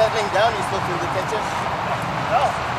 settling down, you still feel the tension? No.